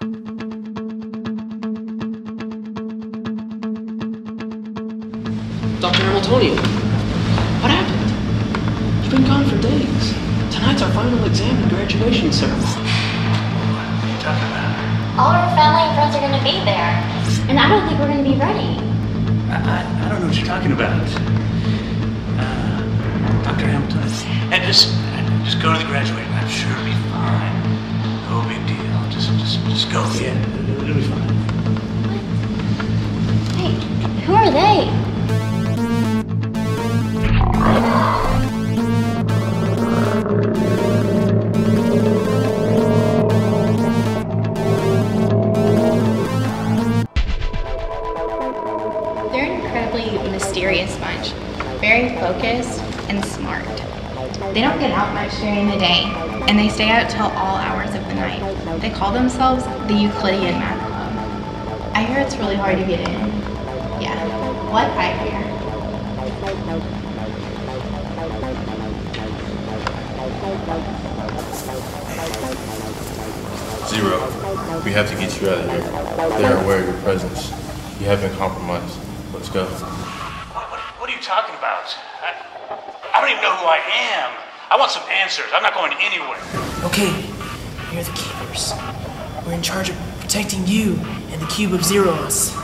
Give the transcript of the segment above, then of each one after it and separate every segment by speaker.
Speaker 1: Dr. Hamiltonian, what happened? You've been gone for days. Tonight's our final exam and graduation ceremony.
Speaker 2: What are you talking about?
Speaker 3: All our family and friends are going to be there. And I don't think we're going to be ready.
Speaker 2: I, I, I don't know what you're talking about. Uh, Dr. Hamilton, and just just go to the graduation. I'm sure it'll be fine. Oh, no big deal. Just just just go. Yeah, it'll, it'll be fine.
Speaker 3: Hey, who are they?
Speaker 4: They're an incredibly mysterious bunch, very focused and smart. They don't get out much during the day, and they stay out till all hours of the night. They call themselves the Euclidean Math Club. I hear it's really hard to get in. Yeah, what I hear.
Speaker 5: Zero. We have to get you out of here. They are aware of your presence. You have been compromised. Let's go.
Speaker 2: What, what, what are you talking about? I, I don't even know who I am. I want some answers. I'm not going anywhere.
Speaker 6: Okay, you're the keepers. We're in charge of protecting you and the cube of Zeros.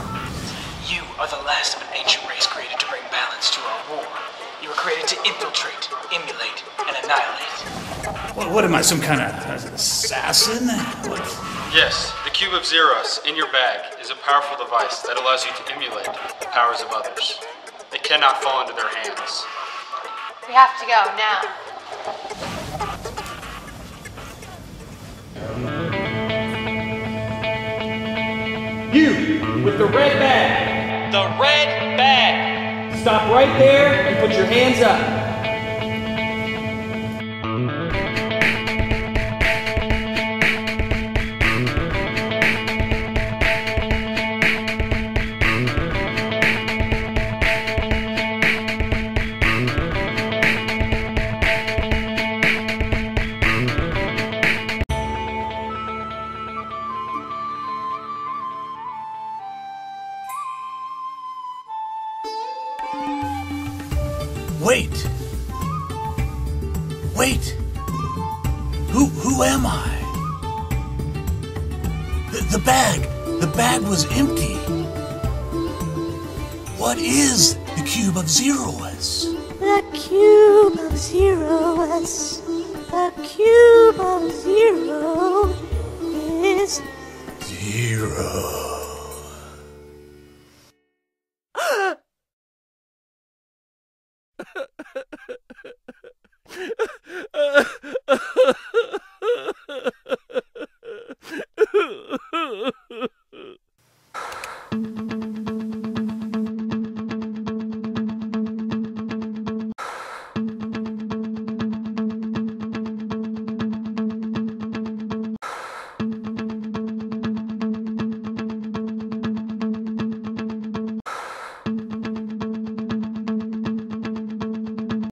Speaker 6: You are the last of an ancient race created to bring balance to our war. You were created to infiltrate, emulate, and annihilate.
Speaker 2: What, what am I, some kind of uh, assassin? What?
Speaker 7: Yes, the Cube of Zeros in your bag is a powerful device that allows you to emulate the powers of others. It cannot fall into their hands.
Speaker 8: We have to go now.
Speaker 9: You, with the red bag,
Speaker 7: The red bag!
Speaker 9: stop right there and put your hands up.
Speaker 2: Wait. Wait. Who who am I? The, the bag. The bag was empty. What is the cube of zeros?
Speaker 10: The cube of zeros. The cube of zero is
Speaker 2: Zero.